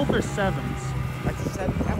Both are sevens. That's a seven.